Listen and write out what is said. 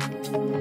you.